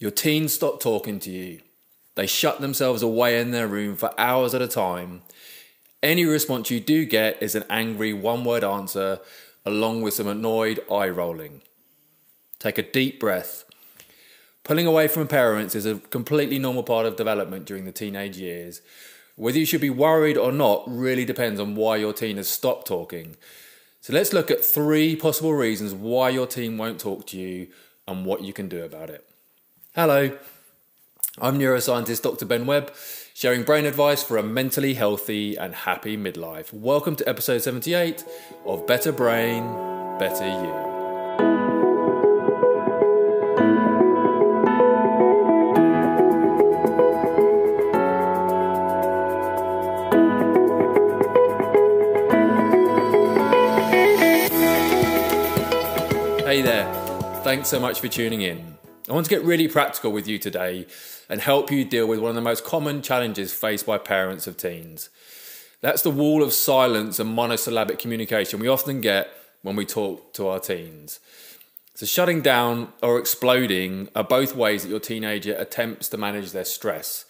Your teens stop talking to you. They shut themselves away in their room for hours at a time. Any response you do get is an angry one word answer, along with some annoyed eye rolling. Take a deep breath. Pulling away from parents is a completely normal part of development during the teenage years. Whether you should be worried or not really depends on why your teen has stopped talking. So let's look at three possible reasons why your teen won't talk to you and what you can do about it. Hello, I'm neuroscientist Dr. Ben Webb, sharing brain advice for a mentally healthy and happy midlife. Welcome to episode 78 of Better Brain, Better You. Hey there, thanks so much for tuning in. I want to get really practical with you today and help you deal with one of the most common challenges faced by parents of teens. That's the wall of silence and monosyllabic communication we often get when we talk to our teens. So, shutting down or exploding are both ways that your teenager attempts to manage their stress.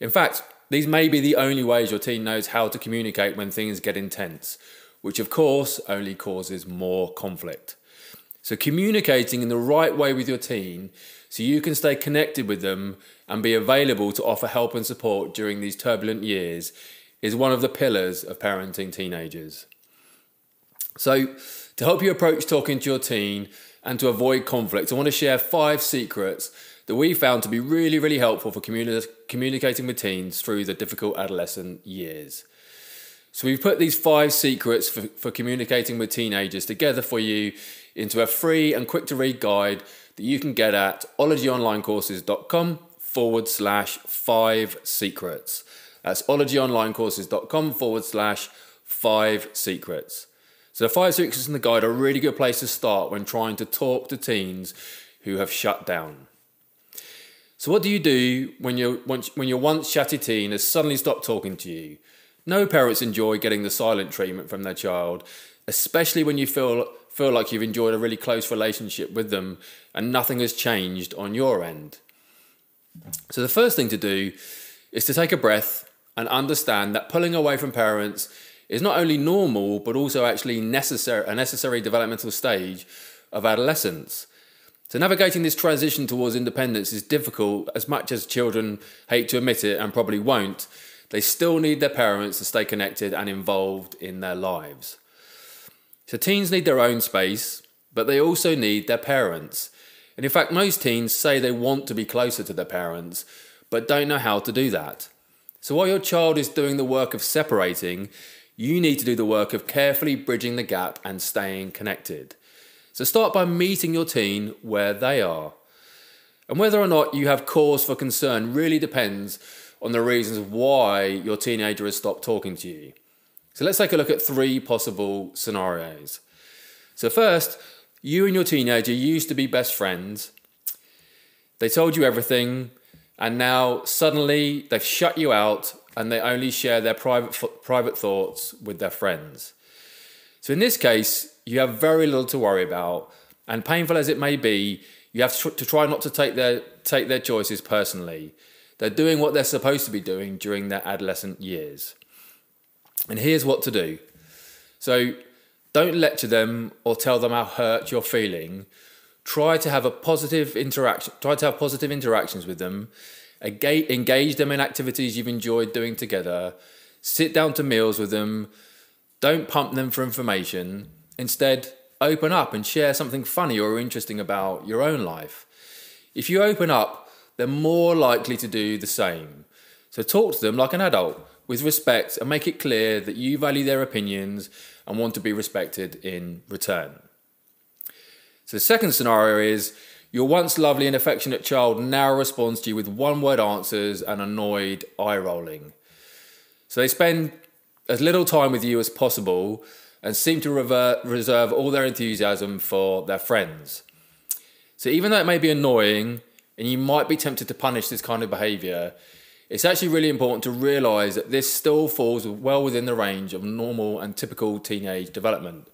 In fact, these may be the only ways your teen knows how to communicate when things get intense, which of course only causes more conflict. So, communicating in the right way with your teen so you can stay connected with them and be available to offer help and support during these turbulent years is one of the pillars of parenting teenagers. So, to help you approach talking to your teen and to avoid conflict, I want to share five secrets that we found to be really, really helpful for communi- communicating with teens through the difficult adolescent years. So, we've put these five secrets for, for communicating with teenagers together for you into a free and quick to read guide that you can get at ologyonlinecourses.com forward slash five secrets. That's ologyonlinecourses.com forward slash five secrets. So the five secrets in the guide are a really good place to start when trying to talk to teens who have shut down. So what do you do when your when your once chatty teen has suddenly stopped talking to you? No parents enjoy getting the silent treatment from their child, especially when you feel feel like you've enjoyed a really close relationship with them and nothing has changed on your end. So, the first thing to do is to take a breath and understand that pulling away from parents is not only normal but also actually necessary a necessary developmental stage of adolescence. So navigating this transition towards independence is difficult as much as children hate to admit it and probably won't. They still need their parents to stay connected and involved in their lives. So teens need their own space, but they also need their parents. And in fact, most teens say they want to be closer to their parents, but don't know how to do that. So while your child is doing the work of separating, you need to do the work of carefully bridging the gap and staying connected. So start by meeting your teen where they are. And whether or not you have cause for concern really depends on the reasons why your teenager has stopped talking to you. So let's take a look at three possible scenarios. So, first, you and your teenager used to be best friends. They told you everything, and now suddenly they've shut you out and they only share their private, private thoughts with their friends. So, in this case, you have very little to worry about, and painful as it may be, you have to try not to take their, take their choices personally. They're doing what they're supposed to be doing during their adolescent years. And here's what to do. So don't lecture them or tell them how hurt you're feeling. Try to have a positive interaction. Try to have positive interactions with them. Engage them in activities you've enjoyed doing together. Sit down to meals with them. Don't pump them for information. Instead, open up and share something funny or interesting about your own life. If you open up, they're more likely to do the same. So talk to them like an adult with respect and make it clear that you value their opinions and want to be respected in return. So, the second scenario is your once lovely and affectionate child now responds to you with one word answers and annoyed eye rolling. So, they spend as little time with you as possible and seem to revert, reserve all their enthusiasm for their friends. So, even though it may be annoying and you might be tempted to punish this kind of behavior, it's actually really important to realise that this still falls well within the range of normal and typical teenage development.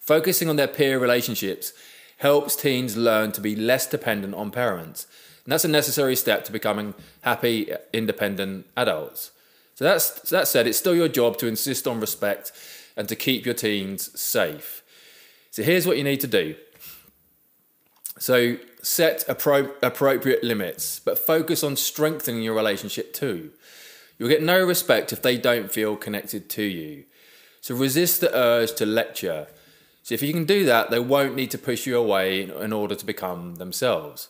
Focusing on their peer relationships helps teens learn to be less dependent on parents. And that's a necessary step to becoming happy, independent adults. So that's that said, it's still your job to insist on respect and to keep your teens safe. So here's what you need to do. So set appro- appropriate limits, but focus on strengthening your relationship too. You'll get no respect if they don't feel connected to you. So resist the urge to lecture. So if you can do that, they won't need to push you away in order to become themselves.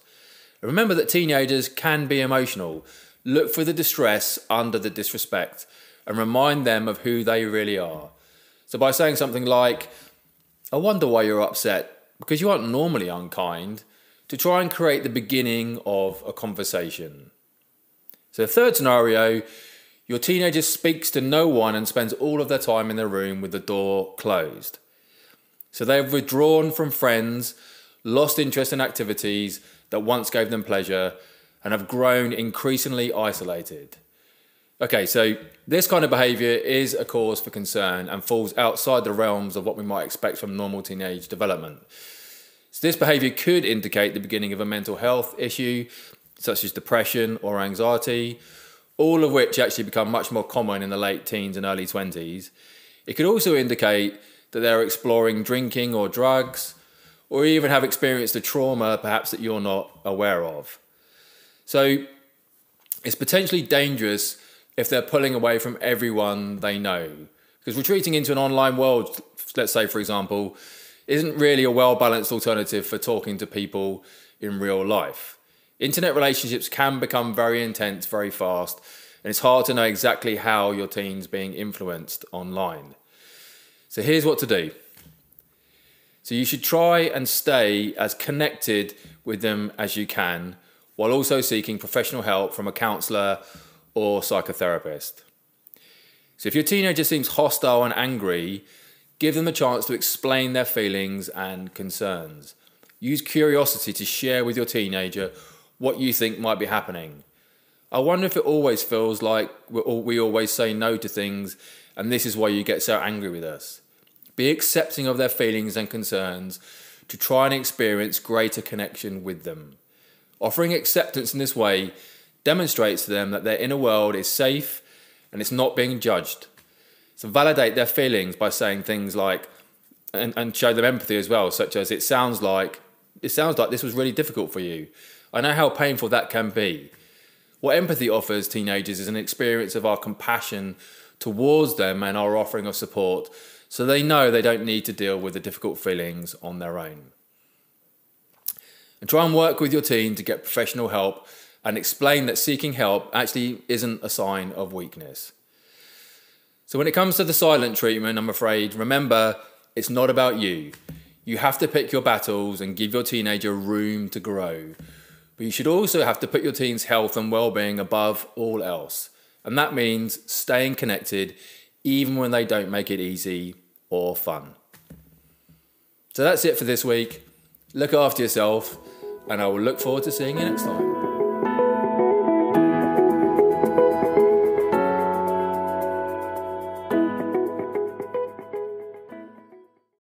Remember that teenagers can be emotional. Look for the distress under the disrespect and remind them of who they really are. So by saying something like, I wonder why you're upset, because you aren't normally unkind, to try and create the beginning of a conversation. So, the third scenario your teenager speaks to no one and spends all of their time in their room with the door closed. So, they've withdrawn from friends, lost interest in activities that once gave them pleasure, and have grown increasingly isolated. Okay, so this kind of behaviour is a cause for concern and falls outside the realms of what we might expect from normal teenage development. So, this behaviour could indicate the beginning of a mental health issue, such as depression or anxiety, all of which actually become much more common in the late teens and early 20s. It could also indicate that they're exploring drinking or drugs, or even have experienced a trauma perhaps that you're not aware of. So, it's potentially dangerous if they're pulling away from everyone they know. Because retreating into an online world, let's say, for example, isn't really a well balanced alternative for talking to people in real life. Internet relationships can become very intense very fast, and it's hard to know exactly how your teen's being influenced online. So here's what to do. So you should try and stay as connected with them as you can while also seeking professional help from a counselor or psychotherapist. So if your teenager seems hostile and angry, give them a chance to explain their feelings and concerns. Use curiosity to share with your teenager what you think might be happening. I wonder if it always feels like we always say no to things and this is why you get so angry with us. Be accepting of their feelings and concerns to try and experience greater connection with them. Offering acceptance in this way demonstrates to them that their inner world is safe and it's not being judged. So validate their feelings by saying things like, and, and show them empathy as well, such as it sounds like it sounds like this was really difficult for you. I know how painful that can be. What empathy offers teenagers is an experience of our compassion towards them and our offering of support so they know they don't need to deal with the difficult feelings on their own. And try and work with your teen to get professional help and explain that seeking help actually isn't a sign of weakness. So, when it comes to the silent treatment, I'm afraid, remember it's not about you. You have to pick your battles and give your teenager room to grow. But you should also have to put your teen's health and well-being above all else. And that means staying connected even when they don't make it easy or fun. So that's it for this week. Look after yourself, and I will look forward to seeing you next time.